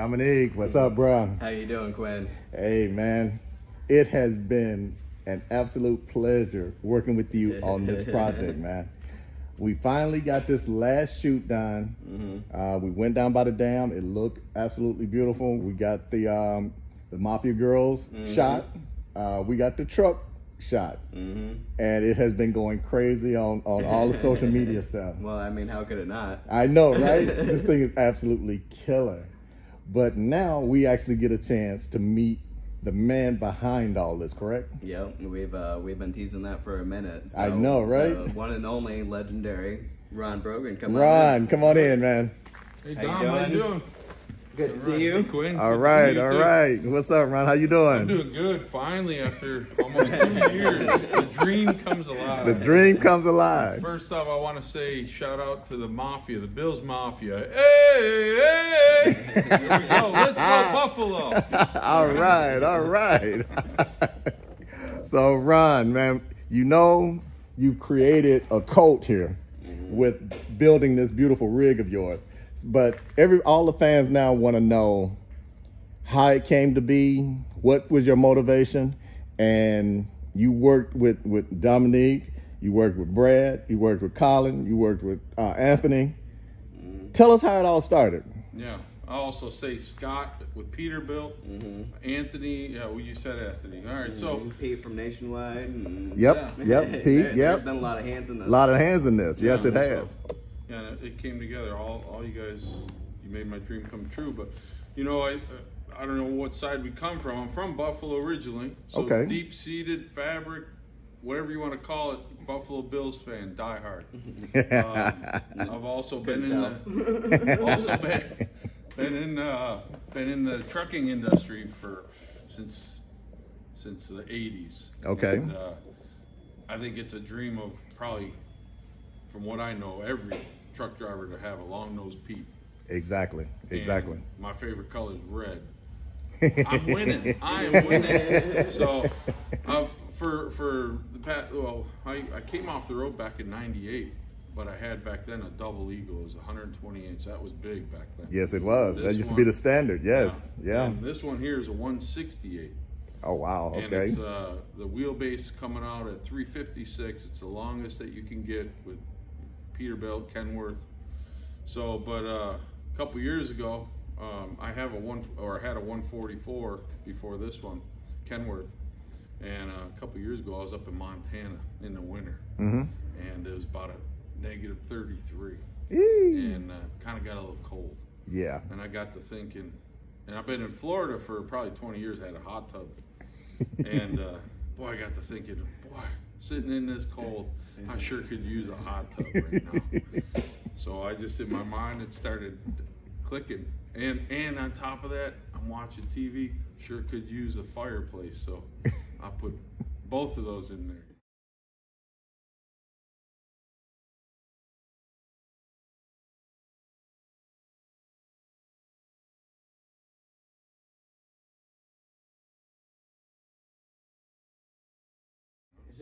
Dominique, what's up, bro? How you doing, Quinn? Hey, man. It has been an absolute pleasure working with you on this project, man. We finally got this last shoot done. Mm-hmm. Uh, we went down by the dam. It looked absolutely beautiful. We got the um, the Mafia Girls mm-hmm. shot. Uh, we got the truck shot. Mm-hmm. And it has been going crazy on, on all the social media stuff. Well, I mean, how could it not? I know, right? this thing is absolutely killer. But now we actually get a chance to meet the man behind all this, correct? Yep, we've uh, we've been teasing that for a minute. So, I know, right? one and only legendary Ron Brogan, come Ron, on. Ron, come on in, man. Hey Dom, how you doing? How you doing? Good to see you. Quinn. All right, all too. right. What's up, Ron? How you doing? I'm doing good. Finally, after almost two years, the dream comes alive. The dream comes alive. First off, I want to say shout out to the Mafia, the Bills Mafia. Hey, hey! Here we go. Let's go Buffalo. all right, all right. so, Ron, man, you know you created a cult here with building this beautiful rig of yours but every all the fans now want to know how it came to be, what was your motivation, and you worked with with Dominique, you worked with Brad, you worked with Colin, you worked with uh, Anthony. Mm-hmm. Tell us how it all started. Yeah, I also say Scott with Peterbilt, mm-hmm. Anthony. Yeah, well, you said Anthony. All right, mm-hmm. so Pete from Nationwide. Mm-hmm. Yep, yeah. yep, Pete. there, yep. There's been a lot of hands in this. A lot of hands in this. Yes, it has. So, yeah, it came together. All, all you guys, you made my dream come true. But, you know, I, I don't know what side we come from. I'm from Buffalo originally. So okay. deep seated fabric, whatever you want to call it, Buffalo Bills fan, die hard. um, I've also been in the, also been, been in uh, been in the trucking industry for since since the 80s. Okay. And, uh, I think it's a dream of probably, from what I know, every truck driver to have a long nosed Pete. Exactly. Exactly. And my favorite color is red. I'm winning. I am winning. so, uh, for for the past, well, I, I came off the road back in '98, but I had back then a double eagle. It was 128. So that was big back then. Yes, it was. This that used one, to be the standard. Yes. Yeah. yeah. And this one here is a 168. Oh wow! Okay. And it's uh, the wheelbase coming out at 356. It's the longest that you can get with Peterbilt, Kenworth. So, but uh, a couple years ago, um, I have a one or I had a 144 before this one, Kenworth, and uh, a couple years ago I was up in Montana in the winter, mm-hmm. and it was about a negative 33, Eee. and uh, kind of got a little cold. Yeah. And I got to thinking, and I've been in Florida for probably 20 years. I had a hot tub, and uh, boy, I got to thinking, boy, sitting in this cold I sure could use a hot tub right now. so I just in my mind it started clicking. And and on top of that, I'm watching TV. Sure could use a fireplace. So I put both of those in there.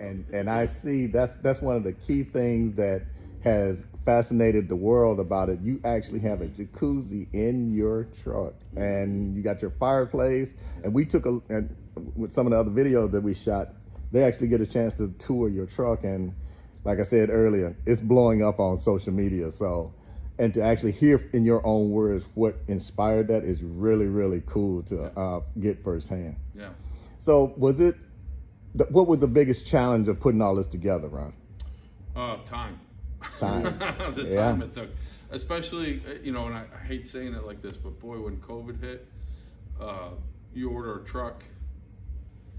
And and I see that's that's one of the key things that has fascinated the world about it. You actually have a jacuzzi in your truck, and you got your fireplace. And we took a and with some of the other videos that we shot, they actually get a chance to tour your truck, and like I said earlier, it's blowing up on social media. So, and to actually hear in your own words what inspired that is really really cool to uh, get firsthand. Yeah. So was it what was the biggest challenge of putting all this together, Ron? Uh, time. Time. the yeah. time it took, especially uh, you know, and I, I, hate saying it like this, but boy, when COVID hit, uh, you order a truck,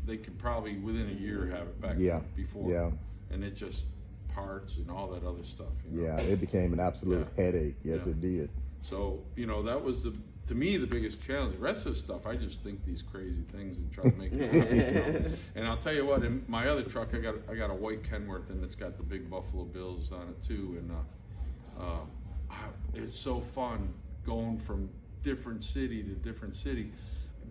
they could probably within a year have it back yeah. before. Yeah. And it just parts and all that other stuff. You know? Yeah, it became an absolute yeah. headache. Yes, yeah. it did. So you know that was the to me the biggest challenge. The rest of the stuff, I just think these crazy things and try to make it happen. You know? And I'll tell you what, in my other truck, I got I got a white Kenworth, and it's got the big Buffalo Bills on it too. And uh, uh, I, it's so fun going from different city to different city.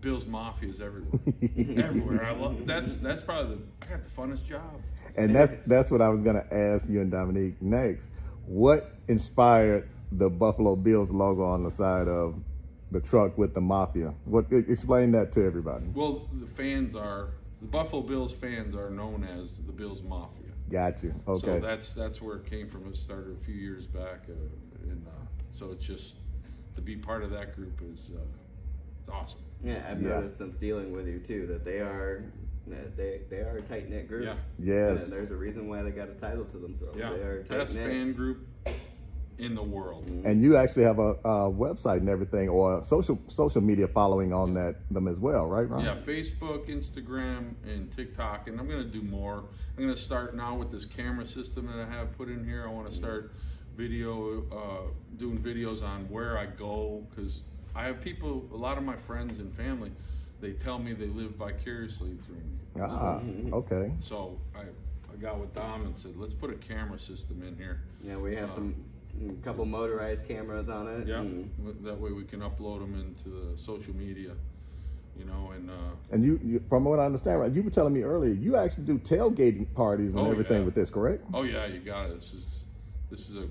Bills Mafia is everywhere, everywhere. I love that's that's probably the I got the funnest job. And that's that's what I was gonna ask you and Dominique next. What inspired the Buffalo Bills logo on the side of the truck with the mafia. What explain that to everybody? Well, the fans are the Buffalo Bills fans are known as the Bills Mafia. Got you. Okay. So that's that's where it came from. It started a few years back, uh, and uh, so it's just to be part of that group is uh, it's awesome. Yeah, I've Yeah. noticed since dealing with you too that they are they they are a tight knit group. Yeah. Yes. And there's a reason why they got a title to themselves. Yeah, They are tight best fan group in the world. And you actually have a, a website and everything, or a social social media following on that them as well, right, Ron? Yeah, Facebook, Instagram, and TikTok, and I'm gonna do more. I'm gonna start now with this camera system that I have put in here. I want to start video, uh, doing videos on where I go because I have people. A lot of my friends and family, they tell me they live vicariously through me. Ah, okay. So I, I got with Dom and said, let's put a camera system in here. Yeah, we have some a couple motorized cameras on it. Yeah, and that way we can upload them into the social media, you know, and uh, And you, you, from what I understand, right, you were telling me earlier, you actually do tailgating parties and Oh, everything yeah. with this, correct? oh yeah, you got it. This is this is a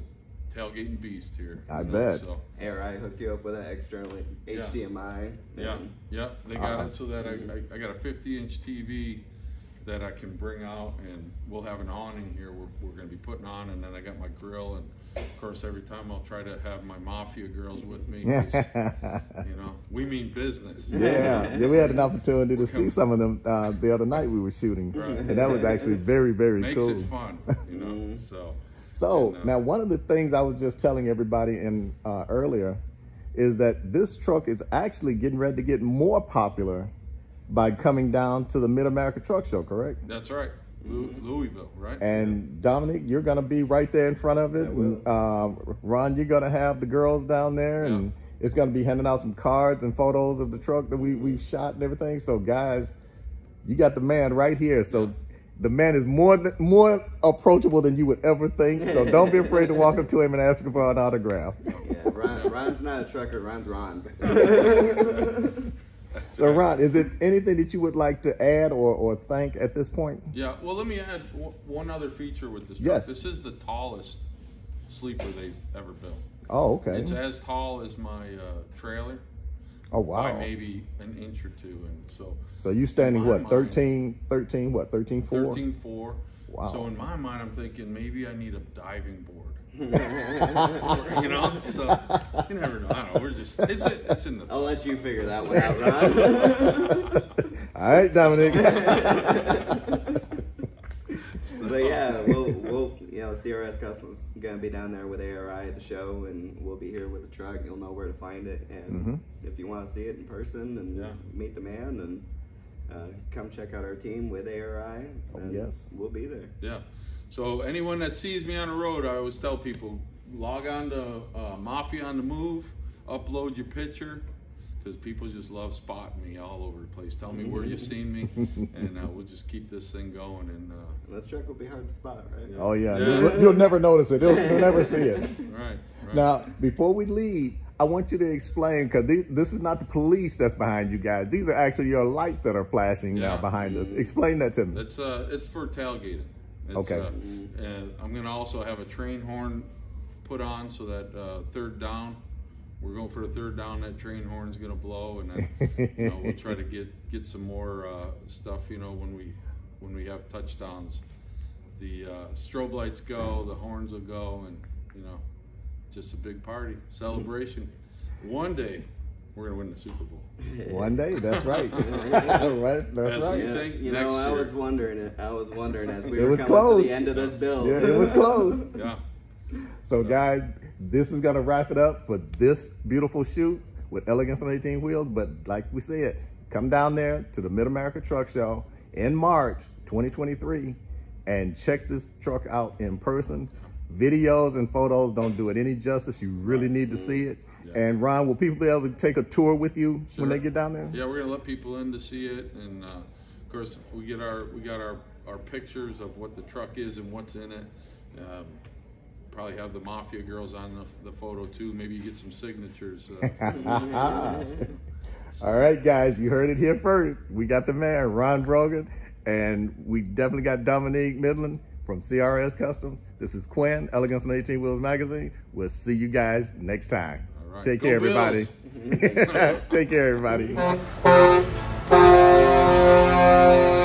tailgating beast here. I know, bet. So ARI hooked you up with an external Yeah. HDMI. yeah, and- yeah, they got Uh-huh. it so that I, I, I got a 50 inch TV that I can bring out and we'll have an awning here we're, we're going to be putting on and then I got my grill and of course every time I'll try to have my mafia girls with me 'cause, you know we mean business Yeah, yeah, we had an opportunity to see coming. some of them uh, the other night we were shooting, Right. and that was actually very, very makes cool. it fun you know so So And, uh, now, one of the things I was just telling everybody in uh, earlier is that this truck is actually getting ready to get more popular by coming down to the Mid America Truck Show, correct? that's right Louisville right And Dominic, you're gonna be right there in front of it. I. And, um, Ron, you're gonna have the girls down there, and it's gonna be handing out some cards and photos of the truck that we we've shot and everything. So, guys, you got the man right here. So. Yeah. The man is more th- more approachable than you would ever think. So don't be afraid to walk up to him and ask him for an autograph. Yeah, Ron, Ron's not a trucker. Ron's Ron. That's So right. Ron, is it anything that you would like to add or, or thank at this point? Yeah, well, let me add w- one other feature with this truck. Yes. This is the tallest sleeper they've ever built. Oh, okay. It's as tall as my uh, trailer oh by wow. maybe an inch or two, and so So you standing what, mind- 13, 13, what, 13, 4? 13 4. Wow. So in my mind, I'm thinking maybe I need a diving board. you know, so you never know. I don't know. We're just it's it's in the I'll let you figure that one out, Ron. All right, Dominic. but yeah, we'll we'll you know CRS Custom gonna be down there with ARI at the show, and we'll be here with the truck. You'll know where to find it, and Mhm. if you want to see it in person and Yeah. meet the man, and uh, come check out our team with ARI. Oh, yes. we'll be there. Yeah. So anyone that sees me on the road, I always tell people log on to uh, Mafia on the Move, upload your picture, because people just love spotting me all over the place. Tell me where you've seen me, and uh, we'll just keep this thing going. And uh, And this truck will be hard to spot, right? oh yeah, Yeah. You'll, you'll never notice it. You'll, you'll never see it. right, right. Now, before we leave, I want you to explain because this is not the police that's behind you guys. These are actually your lights that are flashing now Yeah. behind us. Explain that to me. It's uh, it's for tailgating. It's, Okay. Uh, and I'm gonna also have a train horn put on so that uh, third down, we're going for the third down. That train horn's gonna blow, and then you know we'll try to get get some more uh, stuff. You know when we when we have touchdowns, the uh, strobe lights go, the horns will go, and you know just a big party celebration. One day we're gonna win the Super Bowl. One day, that's right. right, that's That's right. You Yeah, think you next know, I was wondering. I was wondering as we It were was coming close. to the end of this build. Yeah, it was close. Yeah. So, guys, this is going to wrap it up for this beautiful shoot with Elegance on 18 Wheels. But like we said, come down there to the Mid America Truck Show in March 2023 and check this truck out in person. Videos and photos don't do it any justice. You really need to see it. Yeah. And Ron, will people be able to take a tour with you Sure. when they get down there? Yeah, we're gonna let people in to see it, and uh, of course, if we get our we got our our pictures of what the truck is and what's in it. Um, probably have the mafia girls on the, the photo too. Maybe you get some signatures. Uh, All right, guys, you heard it here first. We got the man, Ron Brogan, and we definitely got Dominique Midland from CRS Customs. This is Quinn, Elegance on 18 Wheels Magazine. We'll see you guys next time. All right. Take Go care, everybody. Take care, everybody.